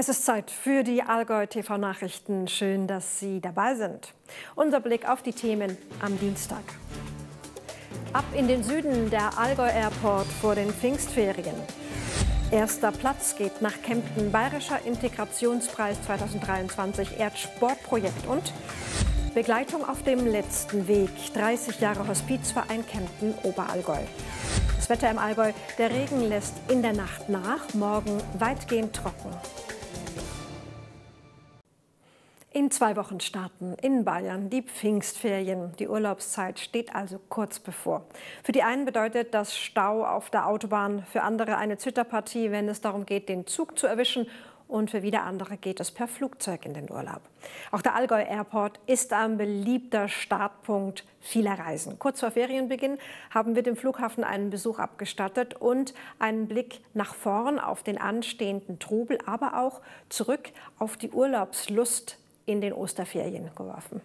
Es ist Zeit für die Allgäu TV Nachrichten. Schön, dass Sie dabei sind. Unser Blick auf die Themen am Dienstag. Ab in den Süden der Allgäu Airport vor den Pfingstferien. Erster Platz geht nach Kempten Bayerischer Integrationspreis 2023 Erdsportprojekt und Begleitung auf dem letzten Weg. 30 Jahre Hospizverein Kempten Oberallgäu. Das Wetter im Allgäu, der Regen lässt in der Nacht nach, morgen weitgehend trocken. In zwei Wochen starten in Bayern die Pfingstferien. Die Urlaubszeit steht also kurz bevor. Für die einen bedeutet das Stau auf der Autobahn, für andere eine Zitterpartie, wenn es darum geht, den Zug zu erwischen. Und für wieder andere geht es per Flugzeug in den Urlaub. Auch der Allgäu Airport ist ein beliebter Startpunkt vieler Reisen. Kurz vor Ferienbeginn haben wir dem Flughafen einen Besuch abgestattet und einen Blick nach vorn auf den anstehenden Trubel, aber auch zurück auf die Urlaubslust in den Osterferien geworfen.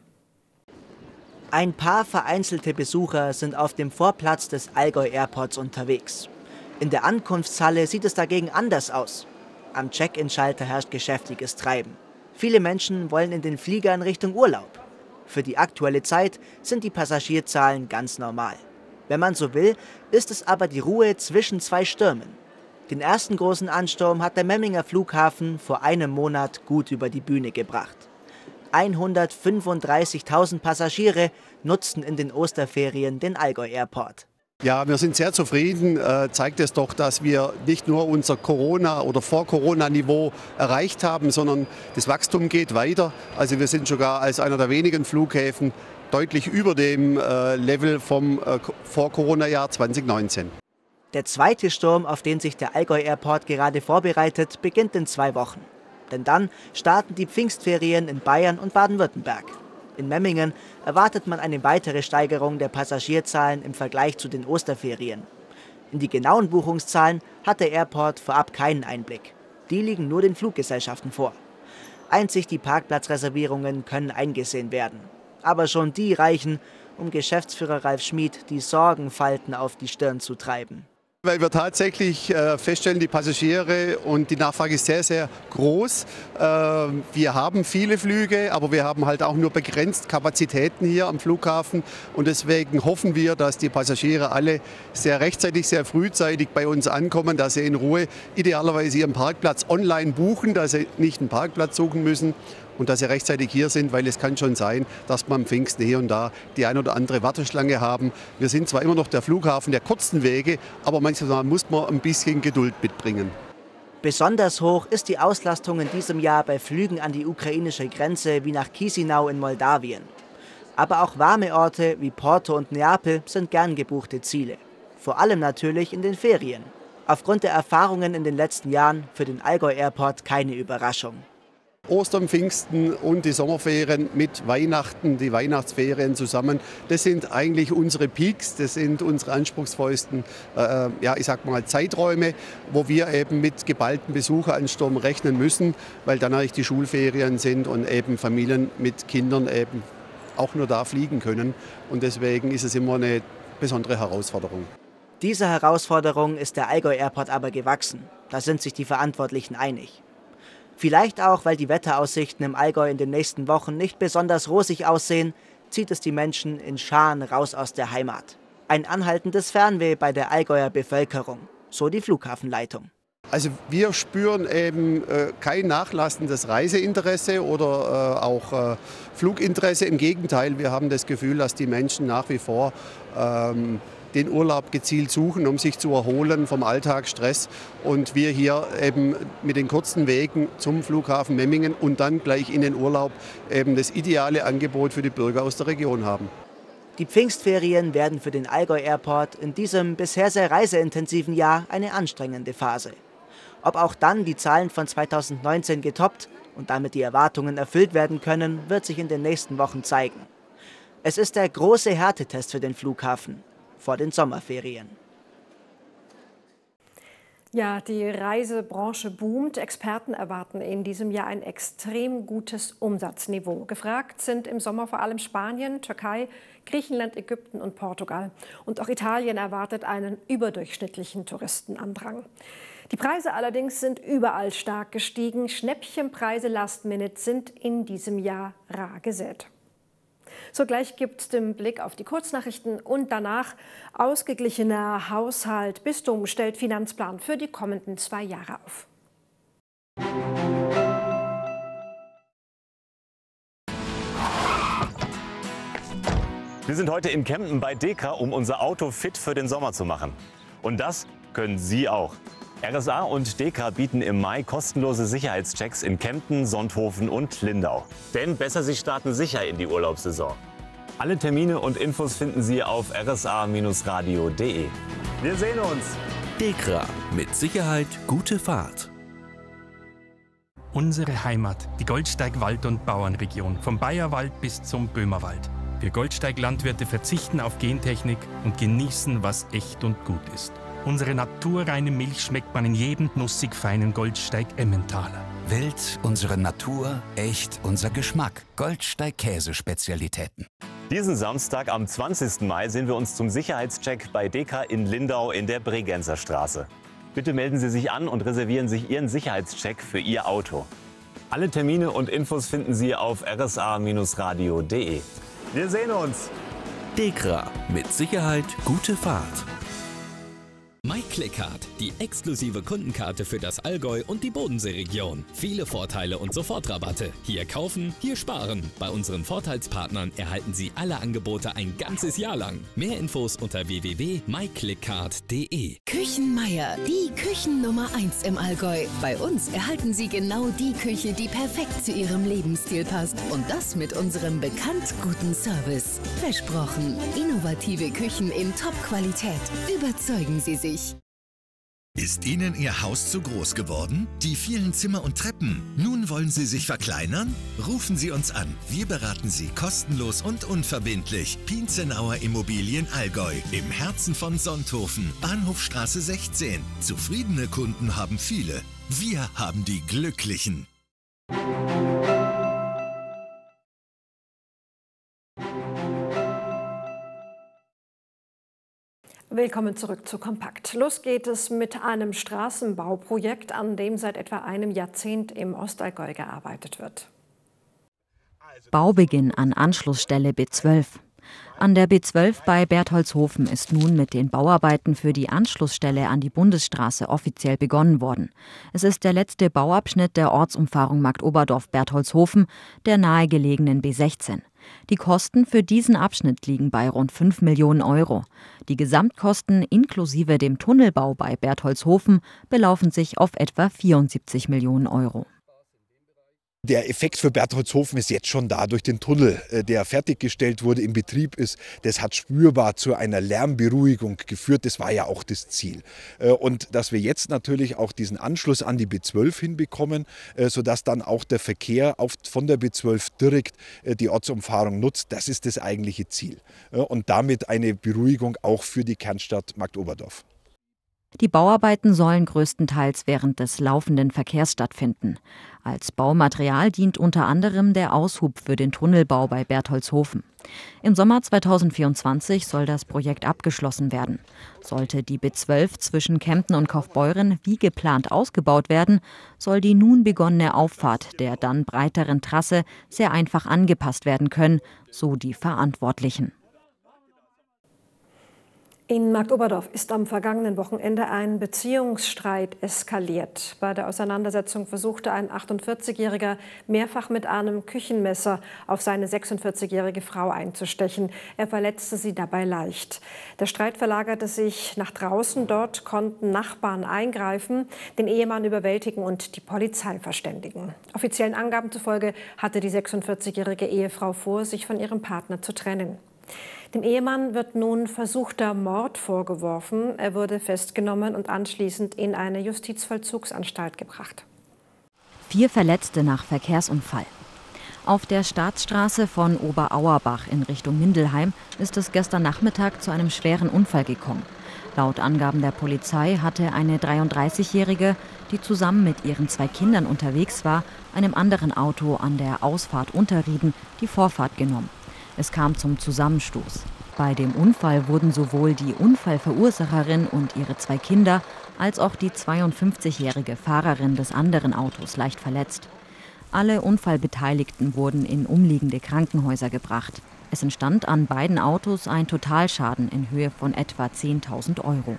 Ein paar vereinzelte Besucher sind auf dem Vorplatz des Allgäu Airports unterwegs. In der Ankunftshalle sieht es dagegen anders aus. Am Check-in-Schalter herrscht geschäftiges Treiben. Viele Menschen wollen in den Flieger in Richtung Urlaub. Für die aktuelle Zeit sind die Passagierzahlen ganz normal. Wenn man so will, ist es aber die Ruhe zwischen zwei Stürmen. Den ersten großen Ansturm hat der Memminger Flughafen vor einem Monat gut über die Bühne gebracht. 135.000 Passagiere nutzten in den Osterferien den Allgäu Airport. Ja, wir sind sehr zufrieden. Äh, zeigt es doch, dass wir nicht nur unser Corona- oder Vor-Corona-Niveau erreicht haben, sondern das Wachstum geht weiter. Also wir sind sogar als einer der wenigen Flughäfen deutlich über dem äh, Level vom äh, Vor-Corona-Jahr 2019. Der zweite Sturm, auf den sich der Allgäu Airport gerade vorbereitet, beginnt in zwei Wochen. Denn dann starten die Pfingstferien in Bayern und Baden-Württemberg. In Memmingen erwartet man eine weitere Steigerung der Passagierzahlen im Vergleich zu den Osterferien. In die genauen Buchungszahlen hat der Airport vorab keinen Einblick. Die liegen nur den Fluggesellschaften vor. Einzig die Parkplatzreservierungen können eingesehen werden. Aber schon die reichen, um Geschäftsführer Ralf Schmid die Sorgenfalten auf die Stirn zu treiben. Weil wir tatsächlich äh, feststellen, die Passagiere und die Nachfrage ist sehr, sehr groß. Äh, wir haben viele Flüge, aber wir haben halt auch nur begrenzt Kapazitäten hier am Flughafen. Und deswegen hoffen wir, dass die Passagiere alle sehr rechtzeitig, sehr frühzeitig bei uns ankommen, dass sie in Ruhe idealerweise ihren Parkplatz online buchen, dass sie nicht einen Parkplatz suchen müssen und dass sie rechtzeitig hier sind, weil es kann schon sein, dass man am Pfingsten hier und da die ein oder andere Warteschlange haben. Wir sind zwar immer noch der Flughafen der kurzen Wege, aber manchmal muss man ein bisschen Geduld mitbringen. Besonders hoch ist die Auslastung in diesem Jahr bei Flügen an die ukrainische Grenze wie nach Chisinau in Moldawien. Aber auch warme Orte wie Porto und Neapel sind gern gebuchte Ziele. Vor allem natürlich in den Ferien. Aufgrund der Erfahrungen in den letzten Jahren für den Allgäu Airport keine Überraschung. Ostern, Pfingsten und die Sommerferien mit Weihnachten, die Weihnachtsferien zusammen. Das sind eigentlich unsere Peaks, das sind unsere anspruchsvollsten, äh, ja, ich sag mal Zeiträume, wo wir eben mit geballten Besucheransturm rechnen müssen, weil dann eigentlich die Schulferien sind und eben Familien mit Kindern eben auch nur da fliegen können. Und deswegen ist es immer eine besondere Herausforderung. Dieser Herausforderung ist der Allgäu Airport aber gewachsen. Da sind sich die Verantwortlichen einig. Vielleicht auch, weil die Wetteraussichten im Allgäu in den nächsten Wochen nicht besonders rosig aussehen, zieht es die Menschen in Scharen raus aus der Heimat. Ein anhaltendes Fernweh bei der Allgäuer Bevölkerung, so die Flughafenleitung. Also wir spüren eben äh, kein nachlassendes Reiseinteresse oder äh, auch äh, Fluginteresse. Im Gegenteil, wir haben das Gefühl, dass die Menschen nach wie vor ähm, den Urlaub gezielt suchen, um sich zu erholen vom Alltagsstress. Und wir hier eben mit den kurzen Wegen zum Flughafen Memmingen und dann gleich in den Urlaub eben das ideale Angebot für die Bürger aus der Region haben. Die Pfingstferien werden für den Allgäu Airport in diesem bisher sehr reiseintensiven Jahr eine anstrengende Phase. Ob auch dann die Zahlen von 2019 getoppt und damit die Erwartungen erfüllt werden können, wird sich in den nächsten Wochen zeigen. Es ist der große Härtetest für den Flughafen vor den Sommerferien. Ja, die Reisebranche boomt. Experten erwarten in diesem Jahr ein extrem gutes Umsatzniveau. Gefragt sind im Sommer vor allem Spanien, Türkei, Griechenland, Ägypten und Portugal. Und auch Italien erwartet einen überdurchschnittlichen Touristenandrang. Die Preise allerdings sind überall stark gestiegen. Schnäppchenpreise Last Minute sind in diesem Jahr rar gesät. Sogleich gibt es den Blick auf die Kurznachrichten und danach ausgeglichener Haushalt. Bistum stellt Finanzplan für die kommenden zwei Jahre auf. Wir sind heute in Kempten bei Dekra, um unser Auto fit für den Sommer zu machen. Und das können Sie auch. RSA und Dekra bieten im Mai kostenlose Sicherheitschecks in Kempten, Sonthofen und Lindau. Denn besser Sie starten sicher in die Urlaubssaison. Alle Termine und Infos finden Sie auf rsa-radio.de. Wir sehen uns! Dekra. Mit Sicherheit gute Fahrt. Unsere Heimat, die Goldsteig-Wald- und Bauernregion, vom Bayerwald bis zum Böhmerwald. Wir Goldsteig-Landwirte verzichten auf Gentechnik und genießen, was echt und gut ist. Unsere naturreine Milch schmeckt man in jedem nussig feinen Goldsteig Emmentaler. Wild, unsere Natur, echt unser Geschmack. Goldsteig Käsespezialitäten. Diesen Samstag am 20. Mai sehen wir uns zum Sicherheitscheck bei Deka in Lindau in der Bregenzer Straße. Bitte melden Sie sich an und reservieren sich Ihren Sicherheitscheck für Ihr Auto. Alle Termine und Infos finden Sie auf rsa-radio.de. Wir sehen uns! Dekra. Mit Sicherheit gute Fahrt. MyClickCard, die exklusive Kundenkarte für das Allgäu und die Bodenseeregion. Viele Vorteile und Sofortrabatte. Hier kaufen, hier sparen. Bei unseren Vorteilspartnern erhalten Sie alle Angebote ein ganzes Jahr lang. Mehr Infos unter www.myclickcard.de. Küchenmeier, die Küchennummer 1 im Allgäu. Bei uns erhalten Sie genau die Küche, die perfekt zu Ihrem Lebensstil passt. Und das mit unserem bekannt guten Service. Versprochen, innovative Küchen in Top-Qualität. Überzeugen Sie sich. Ist Ihnen Ihr Haus zu groß geworden? Die vielen Zimmer und Treppen? Nun wollen Sie sich verkleinern? Rufen Sie uns an. Wir beraten Sie kostenlos und unverbindlich. Pienzenauer Immobilien Allgäu im Herzen von Sonthofen, Bahnhofstraße 16. Zufriedene Kunden haben viele. Wir haben die Glücklichen. Willkommen zurück zu Kompakt. Los geht es mit einem Straßenbauprojekt, an dem seit etwa einem Jahrzehnt im Ostallgäu gearbeitet wird. Baubeginn an Anschlussstelle B12. An der B12 bei Bertholdshofen ist nun mit den Bauarbeiten für die Anschlussstelle an die Bundesstraße offiziell begonnen worden. Es ist der letzte Bauabschnitt der Ortsumfahrung Marktoberdorf-Bertholdshofen, der nahegelegenen B16. Die Kosten für diesen Abschnitt liegen bei rund 5 Millionen Euro. Die Gesamtkosten inklusive dem Tunnelbau bei Bertholdshofen belaufen sich auf etwa 74 Millionen Euro. Der Effekt für Bertholdshofen ist jetzt schon da durch den Tunnel, äh, der fertiggestellt wurde, in Betrieb ist. Das hat spürbar zu einer Lärmberuhigung geführt. Das war ja auch das Ziel. Äh, und dass wir jetzt natürlich auch diesen Anschluss an die B12 hinbekommen, äh, sodass dann auch der Verkehr von der B12 direkt die Ortsumfahrung nutzt, das ist das eigentliche Ziel. Und damit eine Beruhigung auch für die Kernstadt Marktoberdorf. Die Bauarbeiten sollen größtenteils während des laufenden Verkehrs stattfinden. Als Baumaterial dient unter anderem der Aushub für den Tunnelbau bei Bertholdshofen. Im Sommer 2024 soll das Projekt abgeschlossen werden. Sollte die B12 zwischen Kempten und Kaufbeuren wie geplant ausgebaut werden, soll die nun begonnene Auffahrt der dann breiteren Trasse sehr einfach angepasst werden können, so die Verantwortlichen. In Marktoberdorf ist am vergangenen Wochenende ein Beziehungsstreit eskaliert. Bei der Auseinandersetzung versuchte ein 48-Jähriger mehrfach mit einem Küchenmesser auf seine 46-jährige Frau einzustechen. Er verletzte sie dabei leicht. Der Streit verlagerte sich nach draußen. Dort konnten Nachbarn eingreifen, den Ehemann überwältigen und die Polizei verständigen. Offiziellen Angaben zufolge hatte die 46-jährige Ehefrau vor, sich von ihrem Partner zu trennen. Dem Ehemann wird nun versuchter Mord vorgeworfen. Er wurde festgenommen und anschließend in eine Justizvollzugsanstalt gebracht. Vier Verletzte nach Verkehrsunfall. Auf der Staatsstraße von Oberauerbach in Richtung Mindelheim ist es gestern Nachmittag zu einem schweren Unfall gekommen. Laut Angaben der Polizei hatte eine 33-Jährige, die zusammen mit ihren zwei Kindern unterwegs war, einem anderen Auto an der Ausfahrt Unterrieden die Vorfahrt genommen. Es kam zum Zusammenstoß. Bei dem Unfall wurden sowohl die Unfallverursacherin und ihre zwei Kinder als auch die 52-jährige Fahrerin des anderen Autos leicht verletzt. Alle Unfallbeteiligten wurden in umliegende Krankenhäuser gebracht. Es entstand an beiden Autos ein Totalschaden in Höhe von etwa 10.000 Euro.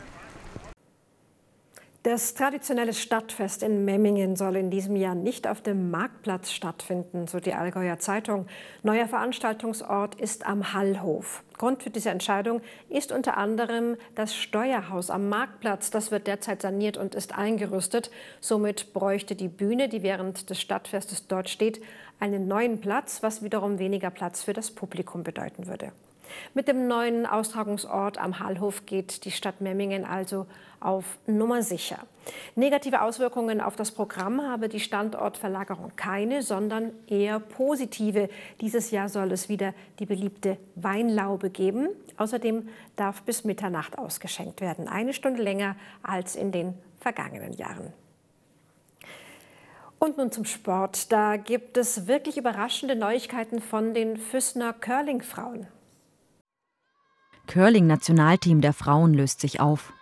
Das traditionelle Stadtfest in Memmingen soll in diesem Jahr nicht auf dem Marktplatz stattfinden, so die Allgäuer Zeitung. Neuer Veranstaltungsort ist am Hallhof. Grund für diese Entscheidung ist unter anderem das Steuerhaus am Marktplatz. Das wird derzeit saniert und ist eingerüstet. Somit bräuchte die Bühne, die während des Stadtfestes dort steht, einen neuen Platz, was wiederum weniger Platz für das Publikum bedeuten würde. Mit dem neuen Austragungsort am Hallhof geht die Stadt Memmingen also auf Nummer sicher. Negative Auswirkungen auf das Programm habe die Standortverlagerung keine, sondern eher positive. Dieses Jahr soll es wieder die beliebte Weinlaube geben. Außerdem darf bis Mitternacht ausgeschenkt werden, eine Stunde länger als in den vergangenen Jahren. Und nun zum Sport. Da gibt es wirklich überraschende Neuigkeiten von den Füssner Curling-Frauen. Curling-Nationalteam der Frauen löst sich auf.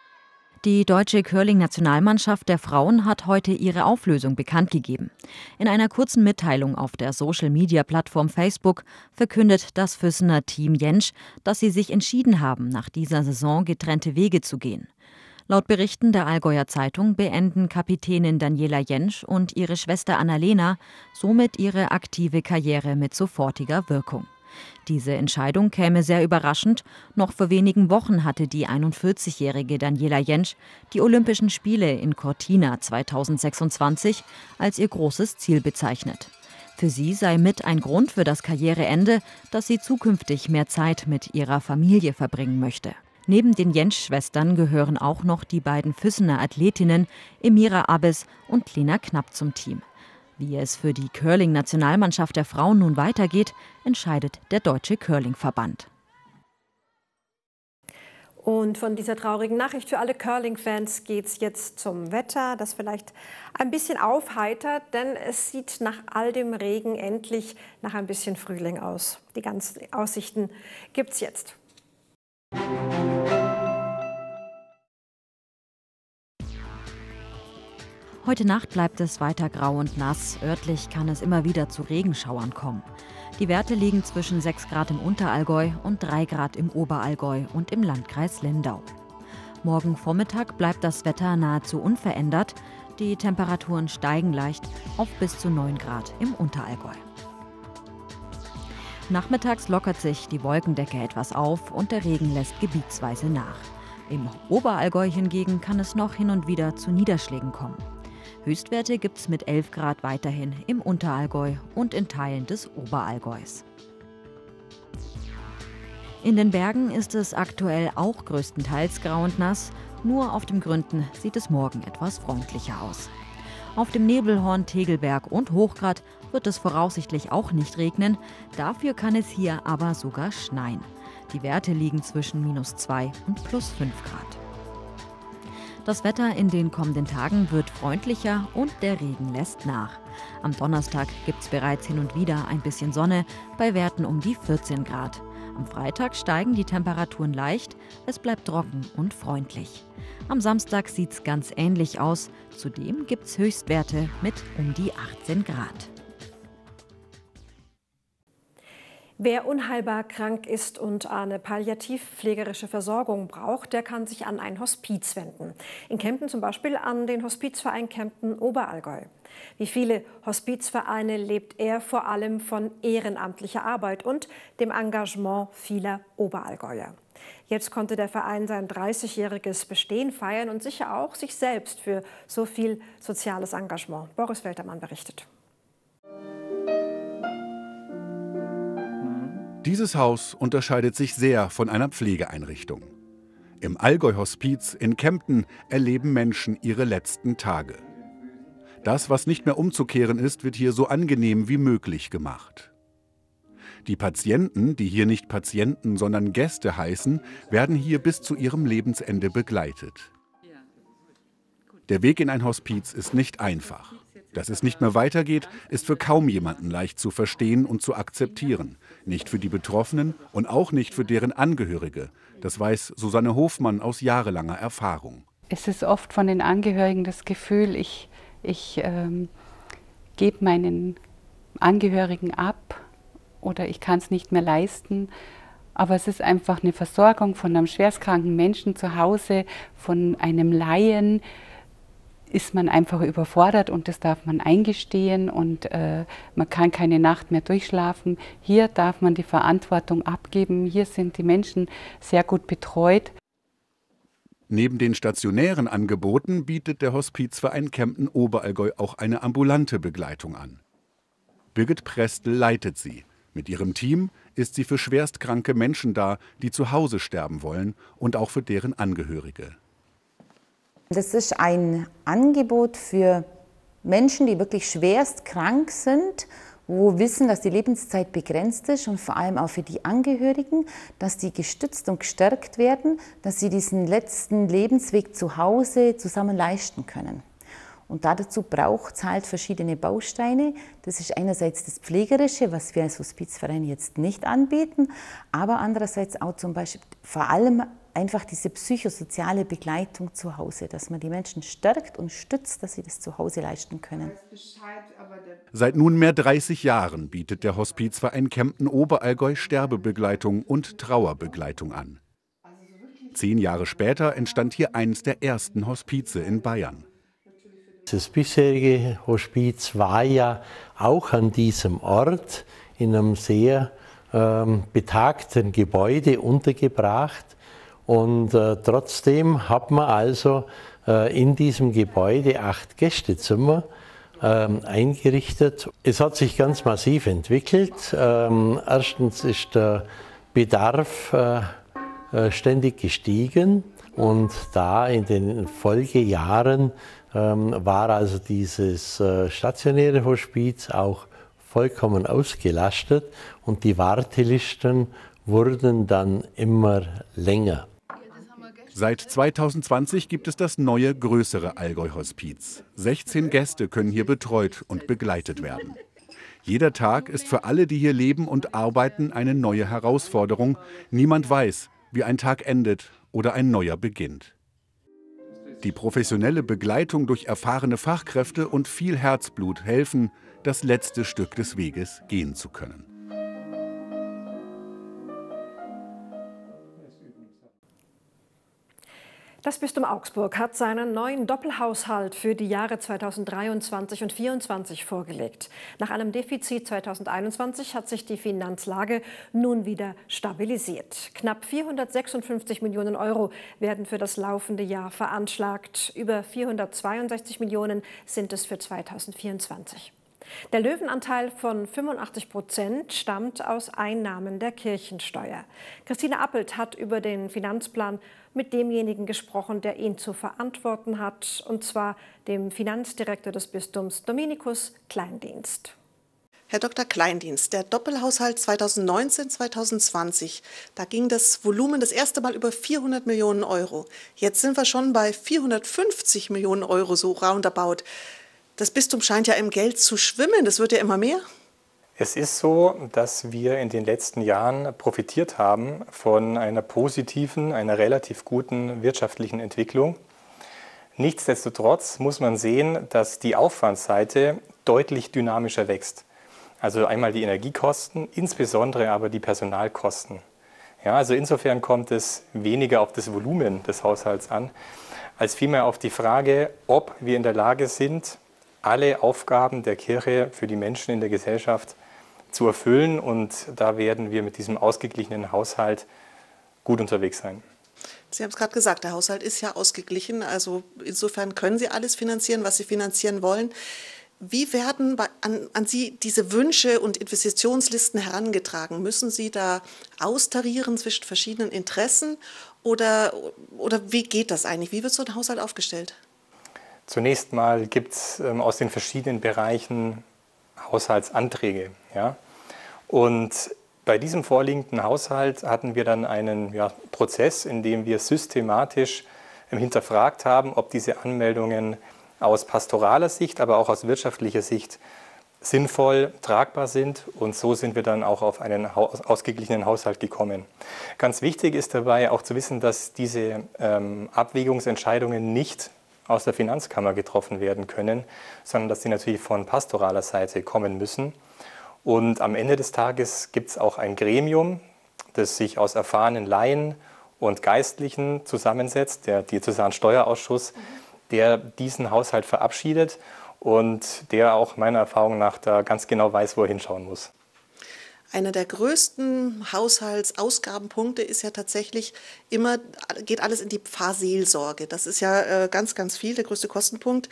Die deutsche Curling-Nationalmannschaft der Frauen hat heute ihre Auflösung bekannt gegeben. In einer kurzen Mitteilung auf der Social-Media-Plattform Facebook verkündet das Füssener Team Jensch, dass sie sich entschieden haben, nach dieser Saison getrennte Wege zu gehen. Laut Berichten der Allgäuer Zeitung beenden Kapitänin Daniela Jensch und ihre Schwester Annalena somit ihre aktive Karriere mit sofortiger Wirkung. Diese Entscheidung käme sehr überraschend. Noch vor wenigen Wochen hatte die 41-jährige Daniela Jentsch die Olympischen Spiele in Cortina 2026 als ihr großes Ziel bezeichnet. Für sie sei mit ein Grund für das Karriereende, dass sie zukünftig mehr Zeit mit ihrer Familie verbringen möchte. Neben den Jentsch-Schwestern gehören auch noch die beiden Füssener Athletinnen Emira Abbes und Lena Knapp zum Team. Wie es für die Curling-Nationalmannschaft der Frauen nun weitergeht, entscheidet der Deutsche Curling-Verband. Und von dieser traurigen Nachricht für alle Curling-Fans geht es jetzt zum Wetter, das vielleicht ein bisschen aufheitert, denn es sieht nach all dem Regen endlich nach ein bisschen Frühling aus. Die ganzen Aussichten gibt es jetzt. Heute Nacht bleibt es weiter grau und nass. Örtlich kann es immer wieder zu Regenschauern kommen. Die Werte liegen zwischen 6 Grad im Unterallgäu und 3 Grad im Oberallgäu und im Landkreis Lindau. Morgen Vormittag bleibt das Wetter nahezu unverändert. Die Temperaturen steigen leicht auf bis zu 9 Grad im Unterallgäu. Nachmittags lockert sich die Wolkendecke etwas auf und der Regen lässt gebietsweise nach. Im Oberallgäu hingegen kann es noch hin und wieder zu Niederschlägen kommen. Höchstwerte gibt es mit 11 Grad weiterhin im Unterallgäu und in Teilen des Oberallgäus. In den Bergen ist es aktuell auch größtenteils grau und nass, nur auf dem Gründen sieht es morgen etwas freundlicher aus. Auf dem Nebelhorn, Tegelberg und Hochgrad wird es voraussichtlich auch nicht regnen, dafür kann es hier aber sogar schneien. Die Werte liegen zwischen minus 2 und plus 5 Grad. Das Wetter in den kommenden Tagen wird freundlicher und der Regen lässt nach. Am Donnerstag gibt es bereits hin und wieder ein bisschen Sonne bei Werten um die 14 Grad. Am Freitag steigen die Temperaturen leicht, es bleibt trocken und freundlich. Am Samstag sieht es ganz ähnlich aus, zudem gibt es Höchstwerte mit um die 18 Grad. Wer unheilbar krank ist und eine palliativpflegerische Versorgung braucht, der kann sich an ein Hospiz wenden. In Kempten zum Beispiel an den Hospizverein Kempten Oberallgäu. Wie viele Hospizvereine lebt er vor allem von ehrenamtlicher Arbeit und dem Engagement vieler Oberallgäuer. Jetzt konnte der Verein sein 30-jähriges Bestehen feiern und sicher auch sich selbst für so viel soziales Engagement. Boris Weltermann berichtet. Dieses Haus unterscheidet sich sehr von einer Pflegeeinrichtung. Im Allgäu-Hospiz in Kempten erleben Menschen ihre letzten Tage. Das, was nicht mehr umzukehren ist, wird hier so angenehm wie möglich gemacht. Die Patienten, die hier nicht Patienten, sondern Gäste heißen, werden hier bis zu ihrem Lebensende begleitet. Der Weg in ein Hospiz ist nicht einfach. Dass es nicht mehr weitergeht, ist für kaum jemanden leicht zu verstehen und zu akzeptieren. Nicht für die Betroffenen und auch nicht für deren Angehörige. Das weiß Susanne Hofmann aus jahrelanger Erfahrung. Es ist oft von den Angehörigen das Gefühl, ich, ich ähm, gebe meinen Angehörigen ab oder ich kann es nicht mehr leisten. Aber es ist einfach eine Versorgung von einem schwerstkranken Menschen zu Hause, von einem Laien, ist man einfach überfordert und das darf man eingestehen und äh, man kann keine Nacht mehr durchschlafen. Hier darf man die Verantwortung abgeben. Hier sind die Menschen sehr gut betreut. Neben den stationären Angeboten bietet der Hospizverein Kempten Oberallgäu auch eine ambulante Begleitung an. Birgit Prestel leitet sie. Mit ihrem Team ist sie für schwerstkranke Menschen da, die zu Hause sterben wollen und auch für deren Angehörige. Das ist ein Angebot für Menschen, die wirklich schwerst krank sind, wo wissen, dass die Lebenszeit begrenzt ist und vor allem auch für die Angehörigen, dass die gestützt und gestärkt werden, dass sie diesen letzten Lebensweg zu Hause zusammen leisten können. Und dazu braucht es halt verschiedene Bausteine. Das ist einerseits das Pflegerische, was wir als Hospizverein jetzt nicht anbieten, aber andererseits auch zum Beispiel vor allem einfach diese psychosoziale Begleitung zu Hause, dass man die Menschen stärkt und stützt, dass sie das zu Hause leisten können. Seit nunmehr 30 Jahren bietet der Hospizverein Kempten Oberallgäu Sterbebegleitung und Trauerbegleitung an. Zehn Jahre später entstand hier eines der ersten Hospize in Bayern. Das bisherige Hospiz war ja auch an diesem Ort in einem sehr ähm, betagten Gebäude untergebracht. Und äh, trotzdem hat man also äh, in diesem Gebäude acht Gästezimmer ähm, eingerichtet. Es hat sich ganz massiv entwickelt. Ähm, erstens ist der Bedarf äh, äh ständig gestiegen und da in den Folgejahren ähm, war also dieses äh, stationäre Hospiz auch vollkommen ausgelastet und die Wartelisten wurden dann immer länger. Seit 2020 gibt es das neue, größere Allgäu-Hospiz. 16 Gäste können hier betreut und begleitet werden. Jeder Tag ist für alle, die hier leben und arbeiten, eine neue Herausforderung. Niemand weiß, wie ein Tag endet oder ein neuer beginnt. Die professionelle Begleitung durch erfahrene Fachkräfte und viel Herzblut helfen, das letzte Stück des Weges gehen zu können. Das Bistum Augsburg hat seinen neuen Doppelhaushalt für die Jahre 2023 und 2024 vorgelegt. Nach einem Defizit 2021 hat sich die Finanzlage nun wieder stabilisiert. Knapp 456 Millionen Euro werden für das laufende Jahr veranschlagt. Über 462 Millionen sind es für 2024. Der Löwenanteil von 85 Prozent stammt aus Einnahmen der Kirchensteuer. Christine Appelt hat über den Finanzplan mit demjenigen gesprochen, der ihn zu verantworten hat, und zwar dem Finanzdirektor des Bistums Dominikus Kleindienst. Herr Dr. Kleindienst, der Doppelhaushalt 2019-2020, da ging das Volumen das erste Mal über 400 Millionen Euro. Jetzt sind wir schon bei 450 Millionen Euro, so roundabout. Das Bistum scheint ja im Geld zu schwimmen, das wird ja immer mehr. Es ist so, dass wir in den letzten Jahren profitiert haben von einer positiven, einer relativ guten wirtschaftlichen Entwicklung. Nichtsdestotrotz muss man sehen, dass die Aufwandsseite deutlich dynamischer wächst. Also einmal die Energiekosten, insbesondere aber die Personalkosten. Ja, also insofern kommt es weniger auf das Volumen des Haushalts an, als vielmehr auf die Frage, ob wir in der Lage sind, alle Aufgaben der Kirche für die Menschen in der Gesellschaft zu erfüllen. Und da werden wir mit diesem ausgeglichenen Haushalt gut unterwegs sein. Sie haben es gerade gesagt, der Haushalt ist ja ausgeglichen. Also insofern können Sie alles finanzieren, was Sie finanzieren wollen. Wie werden an, an, Sie diese Wünsche und Investitionslisten herangetragen? Müssen Sie da austarieren zwischen verschiedenen Interessen oder, oder wie geht das eigentlich? Wie wird so ein Haushalt aufgestellt? Zunächst mal gibt es ähm, aus den verschiedenen Bereichen Haushaltsanträge. Ja? Und bei diesem vorliegenden Haushalt hatten wir dann einen ja, Prozess, in dem wir systematisch ähm, hinterfragt haben, ob diese Anmeldungen aus pastoraler Sicht, aber auch aus wirtschaftlicher Sicht sinnvoll tragbar sind und so sind wir dann auch auf einen ausgeglichenen Haushalt gekommen. Ganz wichtig ist dabei auch zu wissen, dass diese ähm, Abwägungsentscheidungen nicht aus der Finanzkammer getroffen werden können, sondern dass sie natürlich von pastoraler Seite kommen müssen. Und am Ende des Tages gibt es auch ein Gremium, das sich aus erfahrenen Laien und Geistlichen zusammensetzt, der Diözesansteuerausschuss, der diesen Haushalt verabschiedet und der auch meiner Erfahrung nach da ganz genau weiß, wo er hinschauen muss. Einer der größten Haushaltsausgabenpunkte ist ja tatsächlich immer, geht alles in die Pfarrseelsorge. Das ist ja äh, ganz, ganz viel, der größte Kostenpunkt.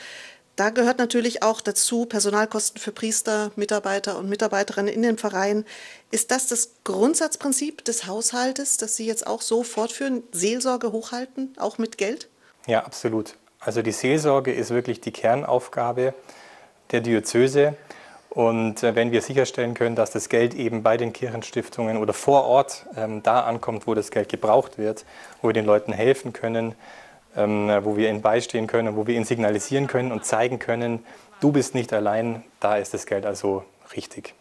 Da gehört natürlich auch dazu Personalkosten für Priester, Mitarbeiter und Mitarbeiterinnen in den Pfarreien. Ist das das Grundsatzprinzip des Haushaltes, das Sie jetzt auch so fortführen, Seelsorge hochhalten, auch mit Geld? Ja, absolut. Also die Seelsorge ist wirklich die Kernaufgabe der Diözese. Und äh, wenn wir sicherstellen können, dass das Geld eben bei den Kirchenstiftungen oder vor Ort ähm, da ankommt, wo das Geld gebraucht wird, wo wir den Leuten helfen können, ähm, wo wir ihnen beistehen können, wo wir ihnen signalisieren können und zeigen können, du bist nicht allein, da ist das Geld also richtig.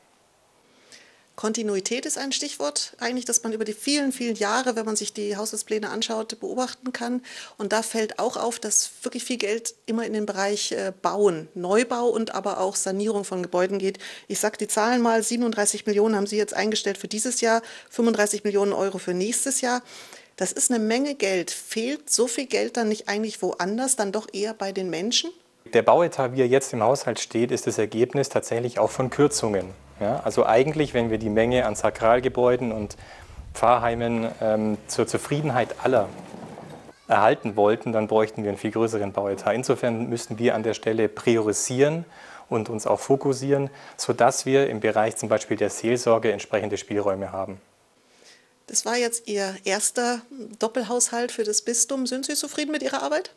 Kontinuität ist ein Stichwort, eigentlich, dass man über die vielen, vielen Jahre, wenn man sich die Haushaltspläne anschaut, beobachten kann. Und da fällt auch auf, dass wirklich viel Geld immer in den Bereich äh, Bauen, Neubau und aber auch Sanierung von Gebäuden geht. Ich sage die Zahlen mal, 37 Millionen haben Sie jetzt eingestellt für dieses Jahr, 35 Millionen Euro für nächstes Jahr. Das ist eine Menge Geld. Fehlt so viel Geld dann nicht eigentlich woanders, dann doch eher bei den Menschen? Der Bauetat, wie er jetzt im Haushalt steht, ist das Ergebnis tatsächlich auch von Kürzungen. Ja, also eigentlich, wenn wir die Menge an Sakralgebäuden und Pfarrheimen ähm, zur Zufriedenheit aller erhalten wollten, dann bräuchten wir einen viel größeren Bauetat. Insofern müssten wir an der Stelle priorisieren und uns auch fokussieren, sodass wir im Bereich zum Beispiel der Seelsorge entsprechende Spielräume haben. Das war jetzt Ihr erster Doppelhaushalt für das Bistum. Sind Sie zufrieden mit Ihrer Arbeit?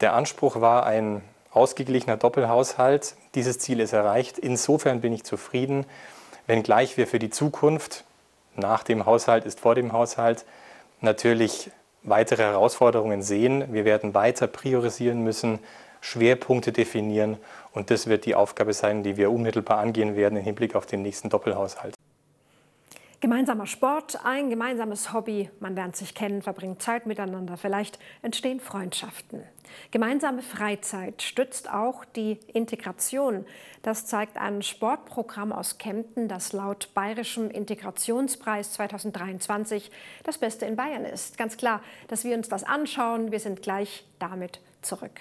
Der Anspruch war ein ausgeglichener Doppelhaushalt. Dieses Ziel ist erreicht. Insofern bin ich zufrieden, wenngleich wir für die Zukunft, nach dem Haushalt ist vor dem Haushalt, natürlich weitere Herausforderungen sehen. Wir werden weiter priorisieren müssen, Schwerpunkte definieren und das wird die Aufgabe sein, die wir unmittelbar angehen werden im Hinblick auf den nächsten Doppelhaushalt. Gemeinsamer Sport, ein gemeinsames Hobby, man lernt sich kennen, verbringt Zeit miteinander, vielleicht entstehen Freundschaften. Gemeinsame Freizeit stützt auch die Integration. Das zeigt ein Sportprogramm aus Kempten, das laut Bayerischem Integrationspreis 2023 das Beste in Bayern ist. Ganz klar, dass wir uns das anschauen. Wir sind gleich damit zurück.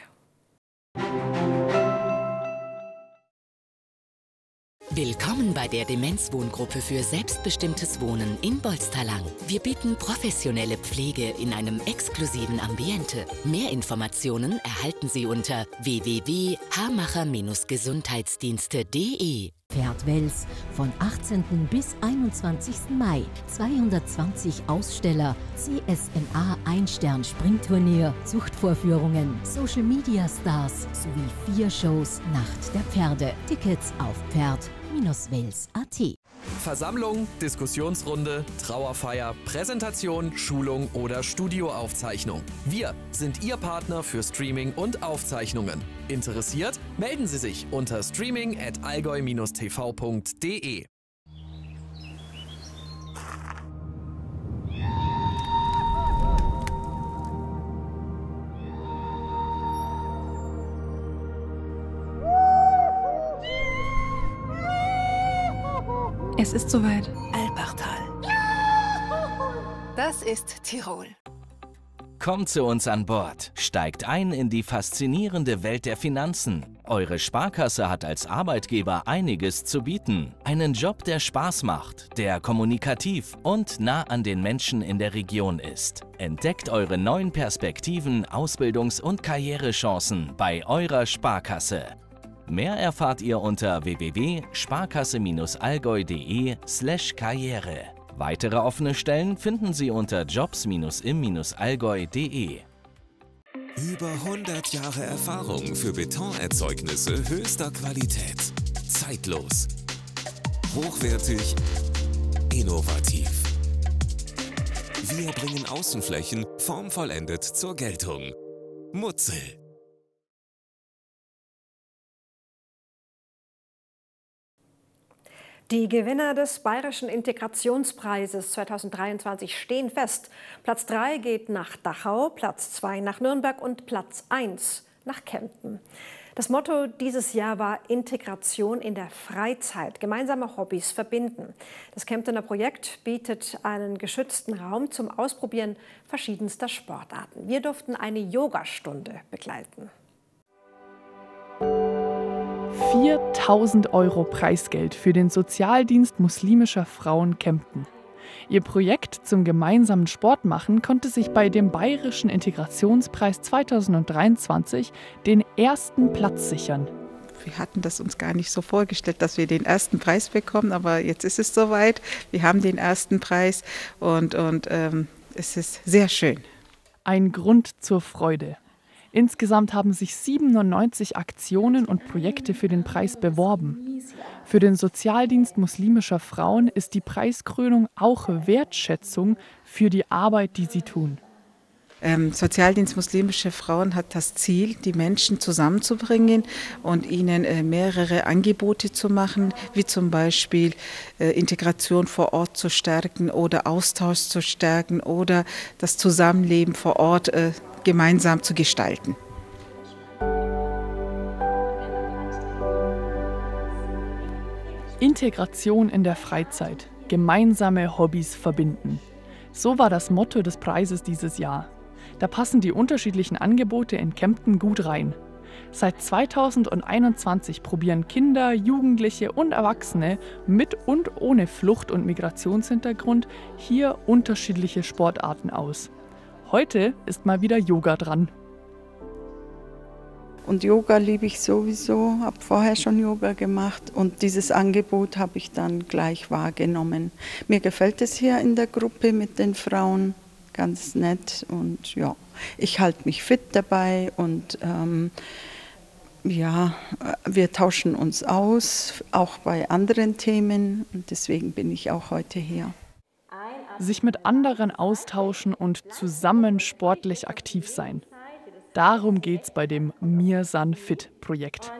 Willkommen bei der Demenzwohngruppe für selbstbestimmtes Wohnen in Bolsterlang. Wir bieten professionelle Pflege in einem exklusiven Ambiente. Mehr Informationen erhalten Sie unter www.hamacher-gesundheitsdienste.de. Pferd Wels von 18. bis 21. Mai. 220 Aussteller, CSMA Einstern Springturnier, Zuchtvorführungen, Social Media Stars sowie vier Shows Nacht der Pferde. Tickets auf Pferd wales.at. Versammlung, Diskussionsrunde, Trauerfeier, Präsentation, Schulung oder Studioaufzeichnung. Wir sind Ihr Partner für Streaming und Aufzeichnungen. Interessiert? Melden Sie sich unter streaming at allgäu-tv.de. Es ist soweit. Alpachtal. Das ist Tirol. Kommt zu uns an Bord. Steigt ein in die faszinierende Welt der Finanzen. Eure Sparkasse hat als Arbeitgeber einiges zu bieten. Einen Job, der Spaß macht, der kommunikativ und nah an den Menschen in der Region ist. Entdeckt eure neuen Perspektiven, Ausbildungs- und Karrierechancen bei eurer Sparkasse. Mehr erfahrt ihr unter www.sparkasse-allgäu.de/karriere. Weitere offene Stellen finden Sie unter jobs-im-allgäu.de. Über 100 Jahre Erfahrung für Betonerzeugnisse höchster Qualität. Zeitlos. Hochwertig. Innovativ. Wir bringen Außenflächen formvollendet zur Geltung. Mutzel. Die Gewinner des Bayerischen Integrationspreises 2023 stehen fest. Platz 3 geht nach Dachau, Platz 2 nach Nürnberg und Platz 1 nach Kempten. Das Motto dieses Jahr war Integration in der Freizeit, gemeinsame Hobbys verbinden. Das Kemptener Projekt bietet einen geschützten Raum zum Ausprobieren verschiedenster Sportarten. Wir durften eine Yogastunde begleiten. 4000 Euro Preisgeld für den Sozialdienst muslimischer Frauen Kempten. Ihr Projekt zum gemeinsamen Sport machen konnte sich bei dem Bayerischen Integrationspreis 2023 den ersten Platz sichern. Wir hatten das uns gar nicht so vorgestellt, dass wir den ersten Preis bekommen, aber jetzt ist es soweit. Wir haben den ersten Preis und, und ähm, es ist sehr schön. Ein Grund zur Freude. Insgesamt haben sich 97 Aktionen und Projekte für den Preis beworben. Für den Sozialdienst muslimischer Frauen ist die Preiskrönung auch Wertschätzung für die Arbeit, die sie tun. Ähm, Sozialdienst muslimische Frauen hat das Ziel, die Menschen zusammenzubringen und ihnen äh, mehrere Angebote zu machen, wie zum Beispiel äh, Integration vor Ort zu stärken oder Austausch zu stärken oder das Zusammenleben vor Ort äh, gemeinsam zu gestalten. Integration in der Freizeit, gemeinsame Hobbys verbinden. So war das Motto des Preises dieses Jahr. Da passen die unterschiedlichen Angebote in Kempten gut rein. Seit 2021 probieren Kinder, Jugendliche und Erwachsene mit und ohne Flucht- und Migrationshintergrund hier unterschiedliche Sportarten aus. Heute ist mal wieder Yoga dran. Und Yoga liebe ich sowieso, habe vorher schon Yoga gemacht und dieses Angebot habe ich dann gleich wahrgenommen. Mir gefällt es hier in der Gruppe mit den Frauen ganz nett und ja, ich halte mich fit dabei und ähm, ja, wir tauschen uns aus, auch bei anderen Themen und deswegen bin ich auch heute hier sich mit anderen austauschen und zusammen sportlich aktiv sein. Darum geht es bei dem Mir San Fit Projekt.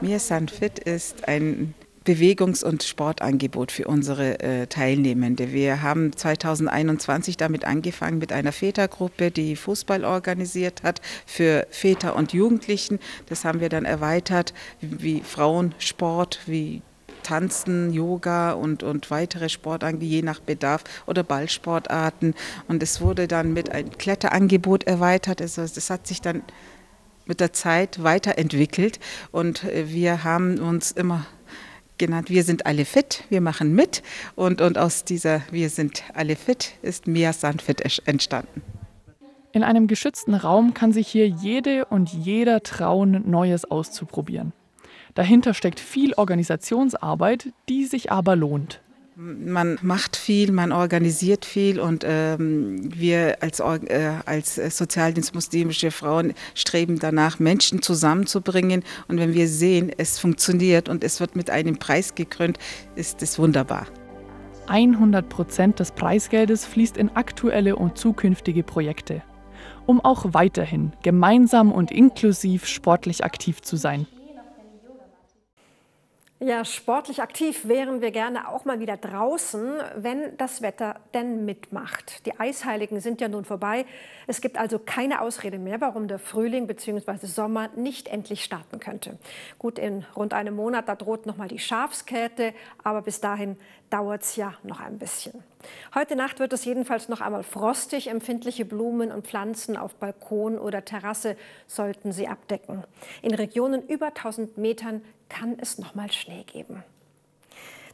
Mir San Fit ist ein Bewegungs- und Sportangebot für unsere äh, Teilnehmende. Wir haben 2021 damit angefangen mit einer Vätergruppe, die Fußball organisiert hat für Väter und Jugendlichen. Das haben wir dann erweitert wie Frauensport, wie Tanzen, Yoga und, und weitere Sportarten, je nach Bedarf oder Ballsportarten. Und es wurde dann mit einem Kletterangebot erweitert. Also das hat sich dann mit der Zeit weiterentwickelt und äh, wir haben uns immer genannt, wir sind alle fit, wir machen mit und, und aus dieser Wir sind alle fit ist Mia Sandfit entstanden. In einem geschützten Raum kann sich hier jede und jeder trauen, Neues auszuprobieren. Dahinter steckt viel Organisationsarbeit, die sich aber lohnt. Man macht viel, man organisiert viel und ähm, wir als, äh, als Sozialdienst muslimische Frauen streben danach, Menschen zusammenzubringen. Und wenn wir sehen, es funktioniert und es wird mit einem Preis gekrönt, ist es wunderbar. 100 Prozent des Preisgeldes fließt in aktuelle und zukünftige Projekte, um auch weiterhin gemeinsam und inklusiv sportlich aktiv zu sein. Ja, sportlich aktiv wären wir gerne auch mal wieder draußen, wenn das Wetter denn mitmacht. Die Eisheiligen sind ja nun vorbei. Es gibt also keine Ausrede mehr, warum der Frühling bzw. Sommer nicht endlich starten könnte. Gut, in rund einem Monat, da droht noch mal die Schafskälte, aber bis dahin dauert es ja noch ein bisschen. Heute Nacht wird es jedenfalls noch einmal frostig. Empfindliche Blumen und Pflanzen auf Balkon oder Terrasse sollten sie abdecken. In Regionen über 1000 Metern kann es noch mal Schnee geben.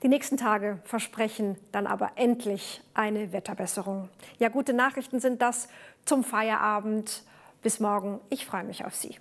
Die nächsten Tage versprechen dann aber endlich eine Wetterbesserung. Ja, gute Nachrichten sind das zum Feierabend. Bis morgen. Ich freue mich auf Sie.